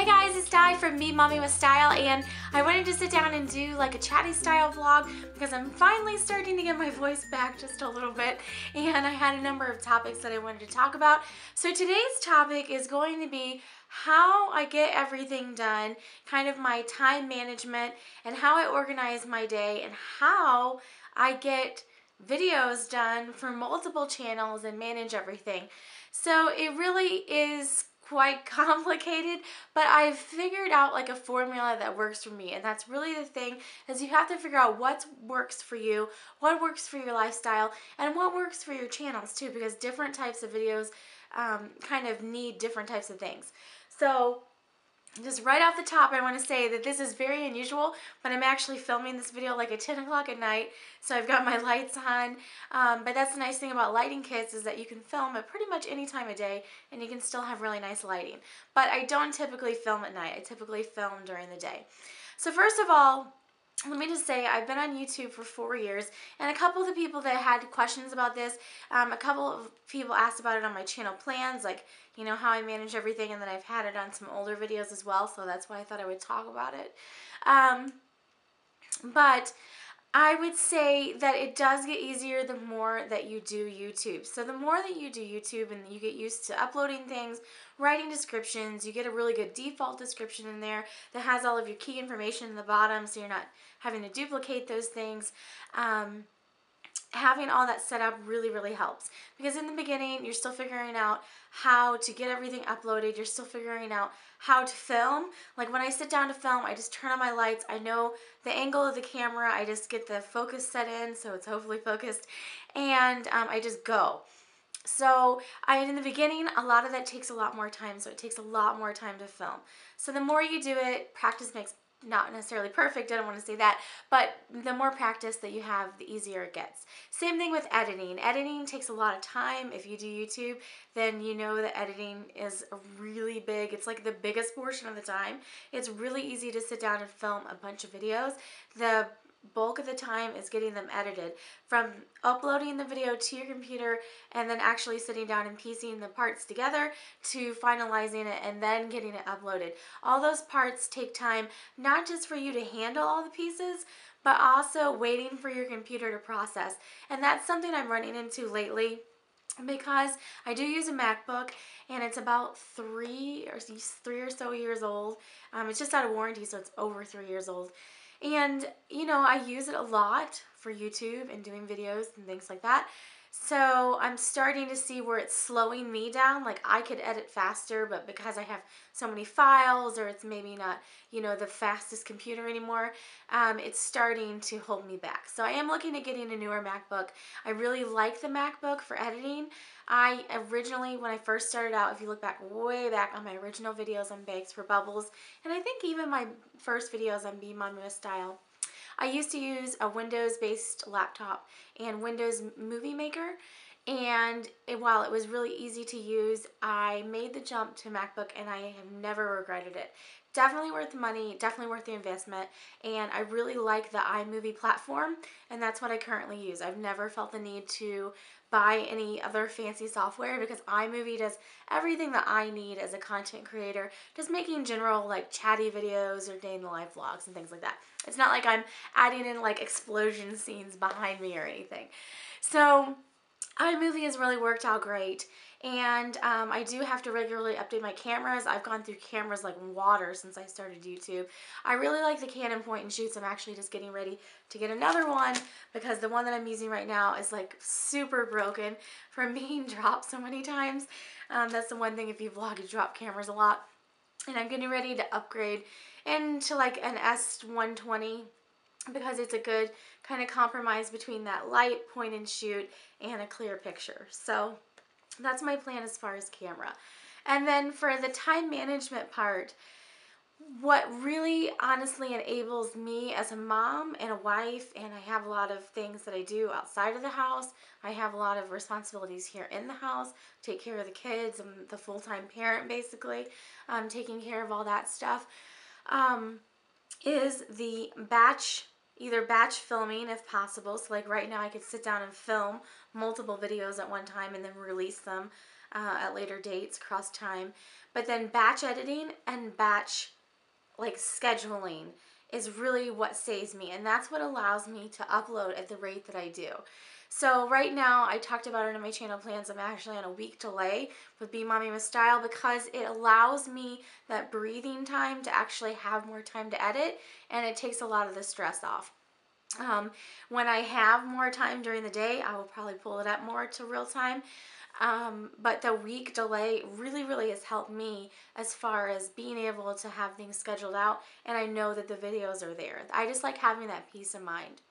Hey guys, it's Di from Being Mommy with Style and I wanted to sit down and do like a chatty style vlog because I'm finally starting to get my voice back just a little bit and I had a number of topics that I wanted to talk about. So today's topic is going to be how I get everything done, kind of my time management and how I organize my day and how I get videos done for multiple channels and manage everything. So it really is quite complicated, but I've figured out like a formula that works for me. And that's really the thing is you have to figure out what works for you, what works for your lifestyle, and what works for your channels too, because different types of videos um, kind of need different types of things. So just right off the top, I want to say that this is very unusual, but I'm actually filming this video like at 10 o'clock at night, so I've got my lights on. Um, but that's the nice thing about lighting kits is that you can film at pretty much any time of day, and you can still have really nice lighting. But I don't typically film at night. I typically film during the day. So first of all, let me just say I've been on YouTube for four years and a couple of the people that had questions about this, um, a couple of people asked about it on my channel plans, like, you know, how I manage everything and then I've had it on some older videos as well, so that's why I thought I would talk about it. Um, but I would say that it does get easier the more that you do YouTube. So the more that you do YouTube and you get used to uploading things, writing descriptions, you get a really good default description in there that has all of your key information in the bottom so you're not having to duplicate those things. Um, having all that set up really, really helps. Because in the beginning, you're still figuring out how to get everything uploaded. You're still figuring out how to film. Like when I sit down to film, I just turn on my lights. I know the angle of the camera. I just get the focus set in so it's hopefully focused. And um, I just go. So I, in the beginning, a lot of that takes a lot more time. So it takes a lot more time to film. So the more you do it, practice makes not necessarily perfect, I don't want to say that, but the more practice that you have, the easier it gets. Same thing with editing. Editing takes a lot of time. If you do YouTube, then you know that editing is really big. It's like the biggest portion of the time. It's really easy to sit down and film a bunch of videos. The bulk of the time is getting them edited from uploading the video to your computer and then actually sitting down and piecing the parts together to finalizing it and then getting it uploaded. All those parts take time not just for you to handle all the pieces but also waiting for your computer to process and that's something I'm running into lately because I do use a MacBook and it's about three or three or so years old. Um, it's just out of warranty so it's over three years old and, you know, I use it a lot for YouTube and doing videos and things like that. So I'm starting to see where it's slowing me down. Like I could edit faster, but because I have so many files or it's maybe not, you know, the fastest computer anymore, um, it's starting to hold me back. So I am looking at getting a newer MacBook. I really like the MacBook for editing. I originally, when I first started out, if you look back way back on my original videos on Bags for Bubbles, and I think even my first videos on Be Mommy Style, I used to use a Windows-based laptop and Windows Movie Maker, and while it was really easy to use, I made the jump to MacBook and I have never regretted it. Definitely worth the money, definitely worth the investment, and I really like the iMovie platform, and that's what I currently use. I've never felt the need to buy any other fancy software because iMovie does everything that I need as a content creator, just making general like chatty videos or day in the life vlogs and things like that. It's not like I'm adding in like explosion scenes behind me or anything. So iMovie has really worked out great and um, I do have to regularly update my cameras. I've gone through cameras like water since I started YouTube. I really like the Canon point and shoots. I'm actually just getting ready to get another one because the one that I'm using right now is like super broken from being dropped so many times. Um, that's the one thing if you vlog, you drop cameras a lot. And I'm getting ready to upgrade into like an S120 because it's a good kind of compromise between that light point and shoot and a clear picture. So that's my plan as far as camera. And then for the time management part, what really honestly enables me as a mom and a wife, and I have a lot of things that I do outside of the house. I have a lot of responsibilities here in the house, take care of the kids. I'm the full-time parent basically, um, taking care of all that stuff. Um, is the batch either batch filming if possible. So like right now I could sit down and film multiple videos at one time and then release them uh, at later dates across time. But then batch editing and batch like scheduling is really what saves me and that's what allows me to upload at the rate that I do. So right now, I talked about it in my channel plans, I'm actually on a week delay with Be Mommy with Style because it allows me that breathing time to actually have more time to edit and it takes a lot of the stress off. Um, when I have more time during the day, I will probably pull it up more to real time. Um, but the week delay really, really has helped me as far as being able to have things scheduled out and I know that the videos are there. I just like having that peace of mind.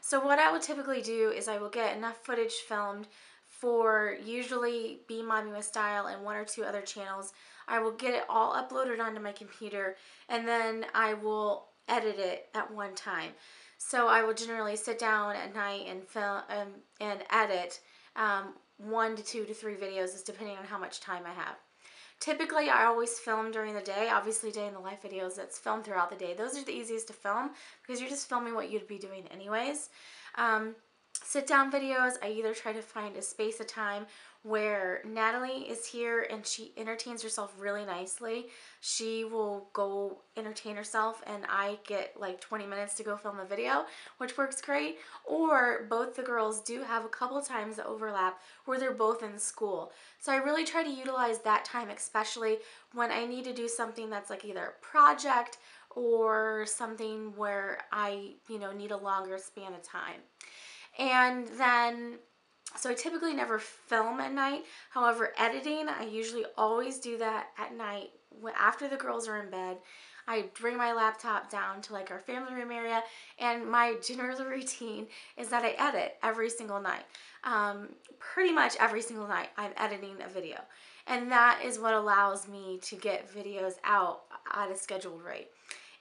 So what I will typically do is I will get enough footage filmed for usually Be Mommy with Style and one or two other channels. I will get it all uploaded onto my computer and then I will edit it at one time. So I will generally sit down at night and film um, and edit um, one to two to three videos, is depending on how much time I have. Typically, I always film during the day. Obviously, day in the life videos that's filmed throughout the day. Those are the easiest to film because you're just filming what you'd be doing anyways. Um, sit down videos, I either try to find a space of time where Natalie is here and she entertains herself really nicely. She will go entertain herself and I get like 20 minutes to go film a video, which works great. Or both the girls do have a couple times that overlap where they're both in school. So I really try to utilize that time, especially when I need to do something that's like either a project or something where I, you know, need a longer span of time. And then so I typically never film at night. However, editing, I usually always do that at night after the girls are in bed. I bring my laptop down to like our family room area and my general routine is that I edit every single night. Um, pretty much every single night I'm editing a video. And that is what allows me to get videos out at a scheduled rate.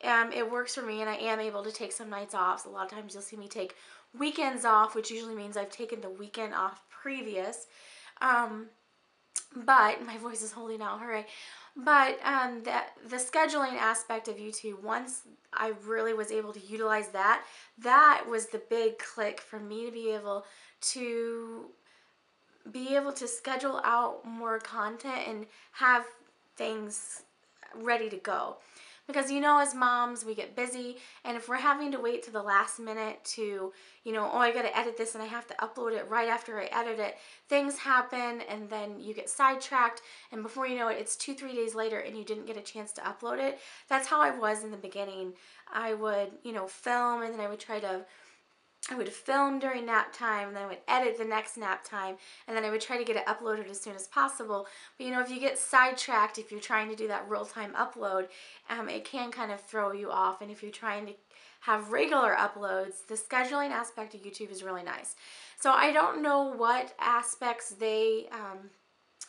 Um, it works for me and I am able to take some nights off. So a lot of times you'll see me take weekends off, which usually means I've taken the weekend off previous. Um, but my voice is holding out, hooray. But um, the, the scheduling aspect of YouTube, once I really was able to utilize that, that was the big click for me to be able to be able to schedule out more content and have things ready to go. Because you know, as moms, we get busy, and if we're having to wait to the last minute to, you know, oh, I gotta edit this and I have to upload it right after I edit it, things happen, and then you get sidetracked, and before you know it, it's two, three days later, and you didn't get a chance to upload it. That's how I was in the beginning. I would, you know, film, and then I would try to I would film during nap time, and then I would edit the next nap time, and then I would try to get it uploaded as soon as possible. But you know, if you get sidetracked, if you're trying to do that real-time upload, um, it can kind of throw you off. And if you're trying to have regular uploads, the scheduling aspect of YouTube is really nice. So I don't know what aspects they, um,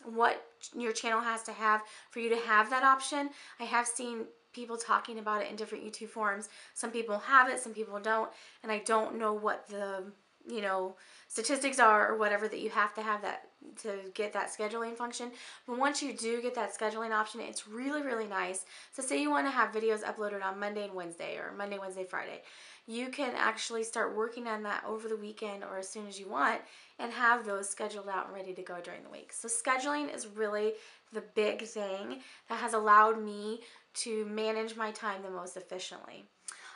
what your channel has to have for you to have that option. I have seen people talking about it in different YouTube forums. Some people have it, some people don't, and I don't know what the, you know, statistics are or whatever that you have to have that to get that scheduling function. But once you do get that scheduling option, it's really, really nice. So say you want to have videos uploaded on Monday and Wednesday or Monday, Wednesday, Friday. You can actually start working on that over the weekend or as soon as you want and have those scheduled out and ready to go during the week. So scheduling is really the big thing that has allowed me to manage my time the most efficiently.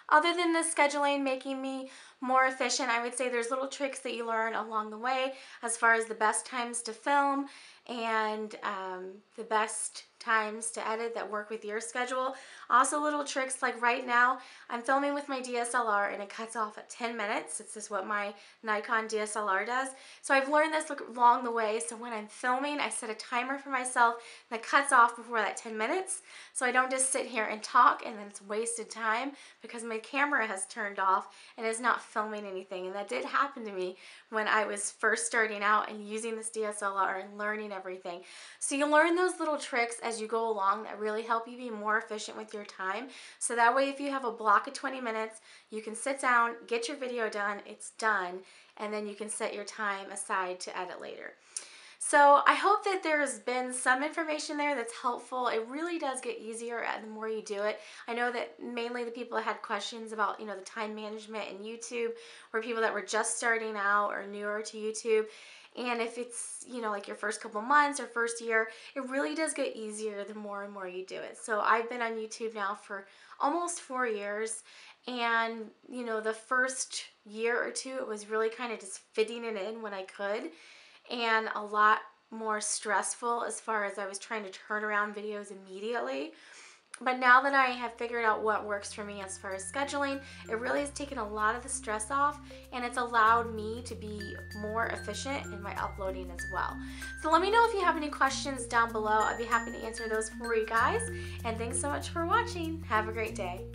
Other than the scheduling making me more efficient, I would say there's little tricks that you learn along the way as far as the best times to film and um, the best times to edit that work with your schedule. Also little tricks like right now I'm filming with my DSLR and it cuts off at 10 minutes. This is what my Nikon DSLR does. So I've learned this along the way. So when I'm filming, I set a timer for myself that cuts off before that 10 minutes. So I don't just sit here and talk and then it's wasted time because my camera has turned off and is not filming anything. And that did happen to me when I was first starting out and using this DSLR and learning everything. So you learn those little tricks as you go along that really help you be more efficient with your time. So that way if you have a block of 20 minutes, you can sit down, get your video done, it's done, and then you can set your time aside to edit later. So I hope that there's been some information there that's helpful. It really does get easier the more you do it. I know that mainly the people that had questions about, you know, the time management in YouTube were people that were just starting out or newer to YouTube. And if it's, you know, like your first couple months or first year, it really does get easier the more and more you do it. So I've been on YouTube now for almost four years. And, you know, the first year or two, it was really kind of just fitting it in when I could. And a lot more stressful as far as I was trying to turn around videos immediately. But now that I have figured out what works for me as far as scheduling, it really has taken a lot of the stress off and it's allowed me to be more efficient in my uploading as well. So let me know if you have any questions down below. I'd be happy to answer those for you guys. And thanks so much for watching. Have a great day.